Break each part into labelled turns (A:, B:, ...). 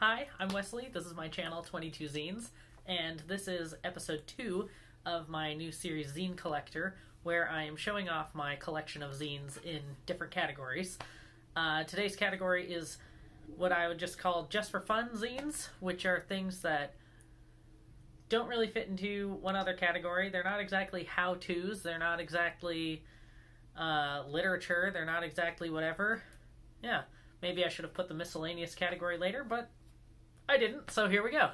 A: Hi, I'm Wesley. This is my channel, 22 Zines, and this is episode 2 of my new series, Zine Collector, where I am showing off my collection of zines in different categories. Uh, today's category is what I would just call just for fun zines, which are things that don't really fit into one other category. They're not exactly how to's, they're not exactly uh, literature, they're not exactly whatever. Yeah, maybe I should have put the miscellaneous category later, but I didn't, so here we go.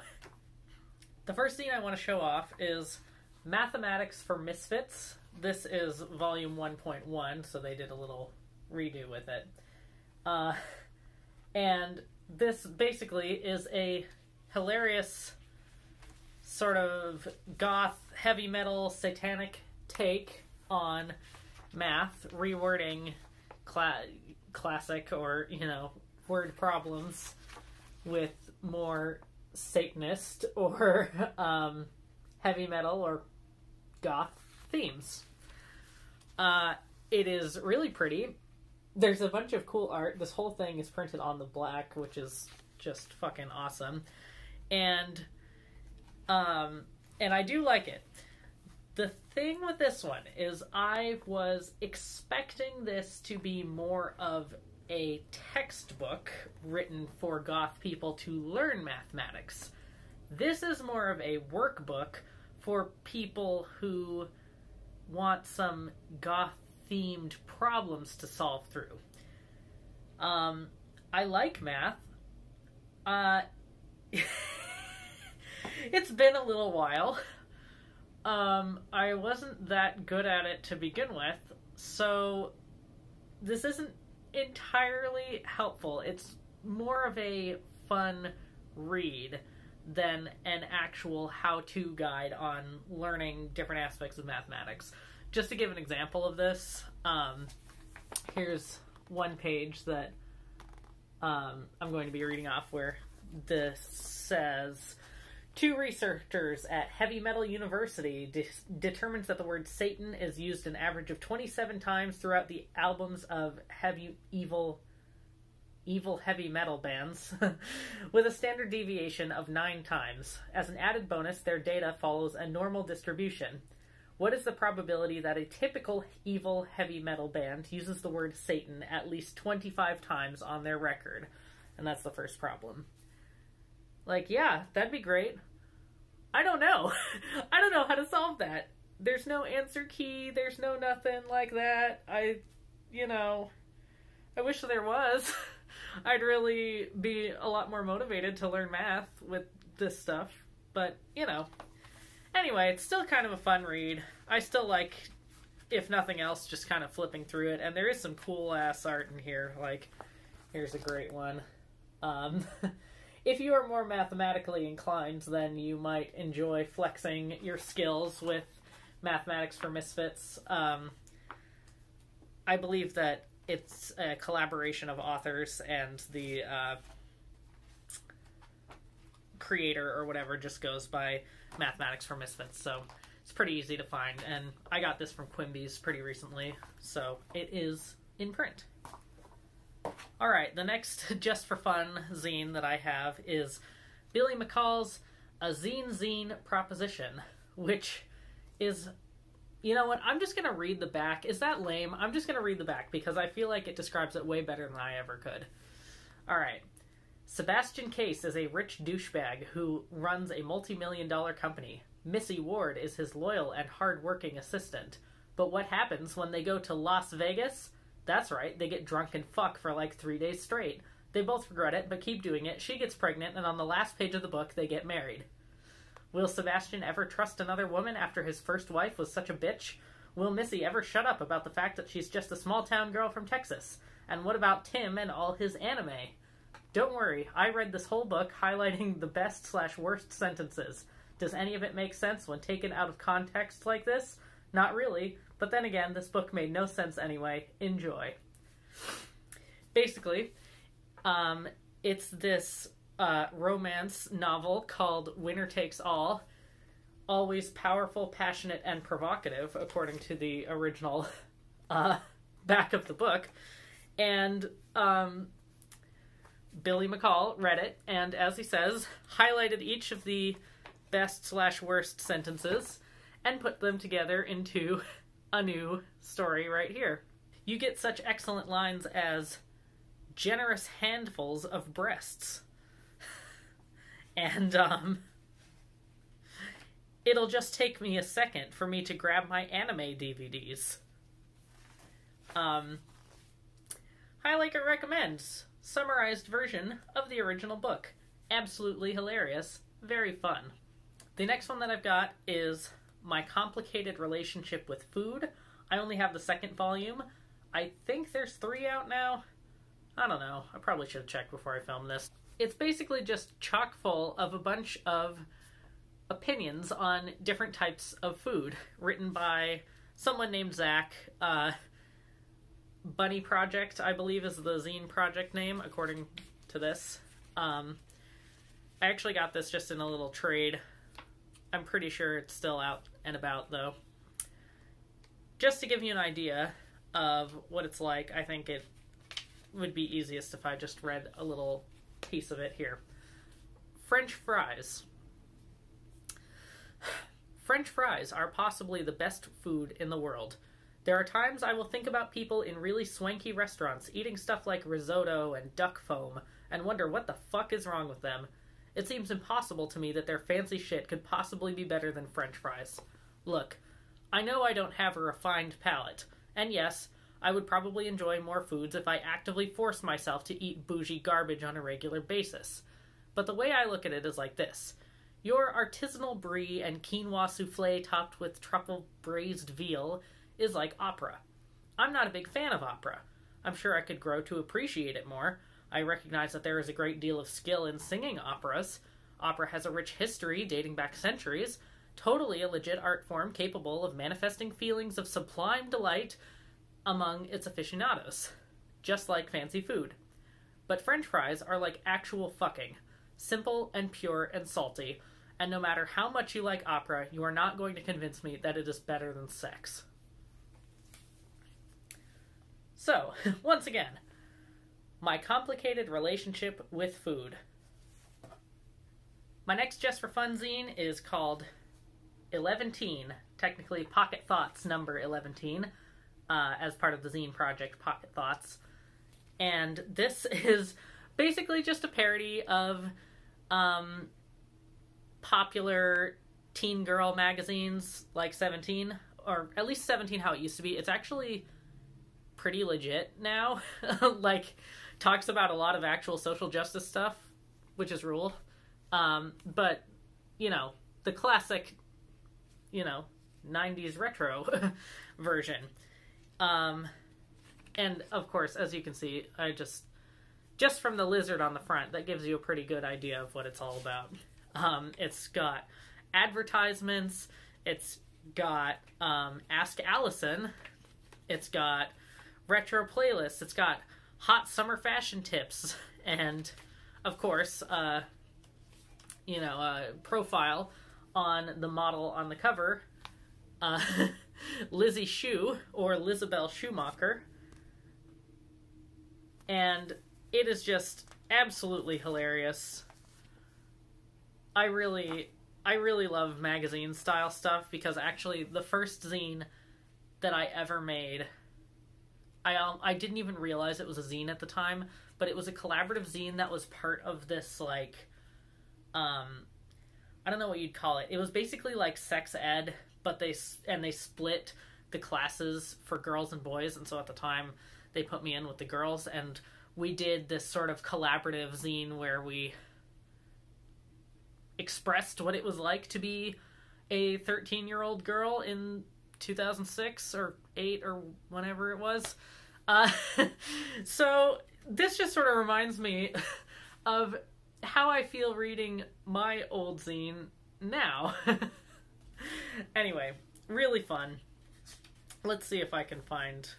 A: The first thing I want to show off is Mathematics for Misfits. This is volume 1.1, so they did a little redo with it. Uh, and this basically is a hilarious sort of goth, heavy metal, satanic take on math, rewording cla- classic or, you know, word problems with more Satanist or um, heavy metal or goth themes. Uh, it is really pretty. There's a bunch of cool art. This whole thing is printed on the black, which is just fucking awesome. And um, and I do like it. The thing with this one is I was expecting this to be more of a textbook written for goth people to learn mathematics. This is more of a workbook for people who want some goth themed problems to solve through. Um, I like math. Uh, it's been a little while. Um, I wasn't that good at it to begin with, so this isn't entirely helpful. It's more of a fun read than an actual how to guide on learning different aspects of mathematics. Just to give an example of this, um, here's one page that um, I'm going to be reading off where this says Two researchers at Heavy Metal University de- determines that the word Satan is used an average of 27 times throughout the albums of heavy evil evil heavy metal bands with a standard deviation of 9 times. As an added bonus, their data follows a normal distribution. What is the probability that a typical evil heavy metal band uses the word Satan at least 25 times on their record? And that's the first problem. Like, yeah, that'd be great. I don't know. I don't know how to solve that. There's no answer key, there's no nothing like that. I, you know, I wish there was. I'd really be a lot more motivated to learn math with this stuff. But, you know. Anyway, it's still kind of a fun read. I still like, if nothing else, just kind of flipping through it. And there is some cool ass art in here. Like, here's a great one. Um, if you are more mathematically inclined, then you might enjoy flexing your skills with Mathematics for Misfits. Um, I believe that it's a collaboration of authors and the uh, creator or whatever just goes by Mathematics for Misfits. So it's pretty easy to find. And I got this from Quimby's pretty recently, so it is in print. Alright, the next just for fun zine that I have is Billy McCall's A Zine Zine Proposition, which is. You know what? I'm just going to read the back. Is that lame? I'm just going to read the back because I feel like it describes it way better than I ever could. Alright. Sebastian Case is a rich douchebag who runs a multi million dollar company. Missy Ward is his loyal and hard working assistant. But what happens when they go to Las Vegas? That's right, they get drunk and fuck for like three days straight. They both regret it, but keep doing it. She gets pregnant, and on the last page of the book, they get married. Will Sebastian ever trust another woman after his first wife was such a bitch? Will Missy ever shut up about the fact that she's just a small town girl from Texas? And what about Tim and all his anime? Don't worry, I read this whole book highlighting the best slash worst sentences. Does any of it make sense when taken out of context like this? Not really, but then again, this book made no sense anyway. Enjoy. Basically, um, it's this uh, romance novel called Winner Takes All. Always powerful, passionate, and provocative, according to the original uh, back of the book. And um, Billy McCall read it, and as he says, highlighted each of the best slash worst sentences and put them together into a new story right here. You get such excellent lines as generous handfuls of breasts. and, um, it'll just take me a second for me to grab my anime DVDs. Um, recommends summarized version of the original book. Absolutely hilarious, very fun. The next one that I've got is My Complicated Relationship with Food. I only have the second volume. I think there's three out now. I don't know. I probably should have checked before I filmed this. It's basically just chock full of a bunch of opinions on different types of food written by someone named Zach. Uh, Bunny Project, I believe, is the zine project name, according to this. Um, I actually got this just in a little trade. I'm pretty sure it's still out and about, though. Just to give you an idea of what it's like, I think it would be easiest if I just read a little piece of it here. French fries. French fries are possibly the best food in the world. There are times I will think about people in really swanky restaurants eating stuff like risotto and duck foam and wonder what the fuck is wrong with them. It seems impossible to me that their fancy shit could possibly be better than french fries. Look, I know I don't have a refined palate, and yes, I would probably enjoy more foods if I actively forced myself to eat bougie garbage on a regular basis. But the way I look at it is like this your artisanal brie and quinoa souffle topped with truffle braised veal is like opera. I'm not a big fan of opera. I'm sure I could grow to appreciate it more. I recognize that there is a great deal of skill in singing operas. Opera has a rich history dating back centuries, totally a legit art form capable of manifesting feelings of sublime delight among its aficionados, just like fancy food. But french fries are like actual fucking simple and pure and salty, and no matter how much you like opera, you are not going to convince me that it is better than sex. So, once again, my complicated relationship with food. My next Just for Fun zine is called 11 technically Pocket Thoughts number 11 uh, as part of the zine project Pocket Thoughts. And this is basically just a parody of um, popular teen girl magazines like 17, or at least 17 how it used to be. It's actually pretty legit now. like, talks about a lot of actual social justice stuff, which is rule. Um, but, you know, the classic, you know, 90s retro version. Um, and of course, as you can see, I just just from the lizard on the front, that gives you a pretty good idea of what it's all about. Um, it's got advertisements. It's got um, Ask Allison. It's got retro playlists. It's got hot summer fashion tips, and of course, uh, you know, a profile on the model on the cover, uh, Lizzie Shoe or Lizabelle Schumacher, and it is just absolutely hilarious. I really I really love magazine style stuff because actually the first zine that I ever made I um I didn't even realize it was a zine at the time, but it was a collaborative zine that was part of this like um I don't know what you'd call it. It was basically like sex ed, but they and they split the classes for girls and boys, and so at the time they put me in with the girls and we did this sort of collaborative zine where we expressed what it was like to be a 13 year old girl in 2006 or 8 or whenever it was. Uh, so this just sort of reminds me of how I feel reading my old zine now. anyway, really fun. Let's see if I can find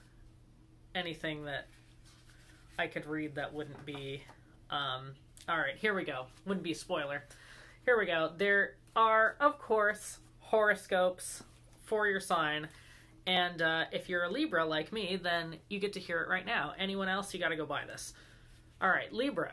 A: anything that I could read that wouldn't be. Um, all right, here we go. Wouldn't be spoiler. Here we go. There are, of course, horoscopes for your sign. And uh, if you're a Libra like me, then you get to hear it right now. Anyone else, you got to go buy this. All right, Libra.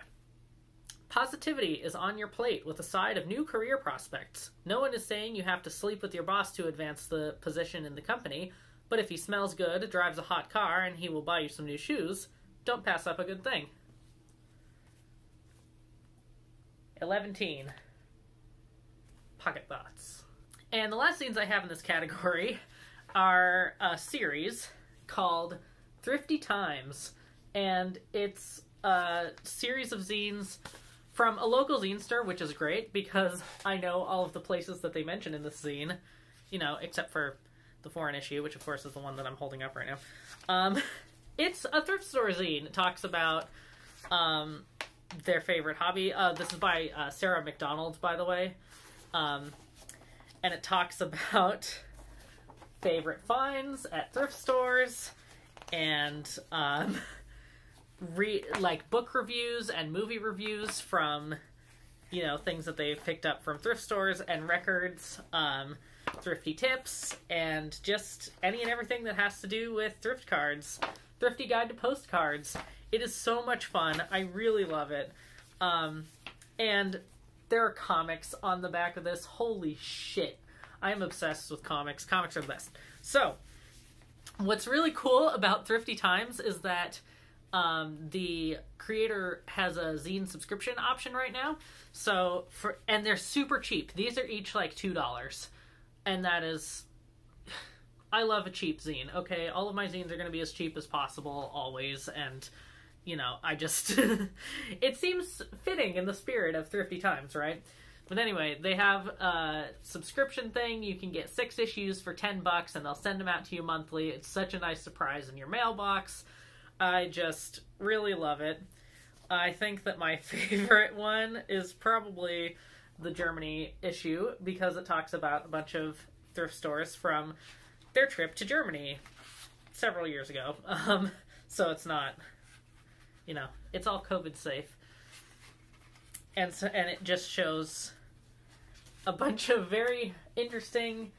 A: Positivity is on your plate with a side of new career prospects. No one is saying you have to sleep with your boss to advance the position in the company, but if he smells good, drives a hot car, and he will buy you some new shoes, don't pass up a good thing. 11 Pocket Thoughts. And the last scenes I have in this category are a series called Thrifty Times, and it's a series of zines from a local zine store, which is great because I know all of the places that they mention in this zine, you know, except for the foreign issue, which of course is the one that I'm holding up right now. Um, it's a thrift store zine. It talks about um, their favorite hobby. Uh, this is by uh, Sarah Macdonald, by the way. Um, and it talks about favorite finds at thrift stores and um, re- like book reviews and movie reviews from you know things that they've picked up from thrift stores and records um, thrifty tips and just any and everything that has to do with thrift cards thrifty guide to postcards. It is so much fun. I really love it. Um, and there are comics on the back of this holy shit i'm obsessed with comics comics are the best so what's really cool about thrifty times is that um, the creator has a zine subscription option right now. So for and they're super cheap. These are each like two dollars, and that is. I love a cheap zine. Okay, all of my zines are going to be as cheap as possible always, and you know, I just it seems fitting in the spirit of thrifty times, right? But anyway, they have a subscription thing. You can get six issues for ten bucks, and they'll send them out to you monthly. It's such a nice surprise in your mailbox. I just really love it. I think that my favorite one is probably the Germany issue because it talks about a bunch of thrift stores from their trip to Germany several years ago. Um, so it's not, you know, it's all COVID safe. And so, and it just shows a bunch of very interesting,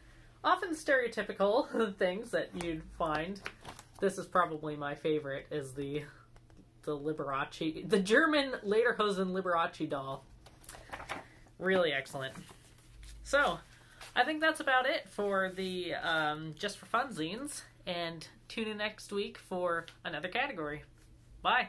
A: often stereotypical things that you'd find this is probably my favorite is the the Liberace the German Lederhosen Liberace doll. Really excellent. So, I think that's about it for the um, just for fun zines, and tune in next week for another category. Bye.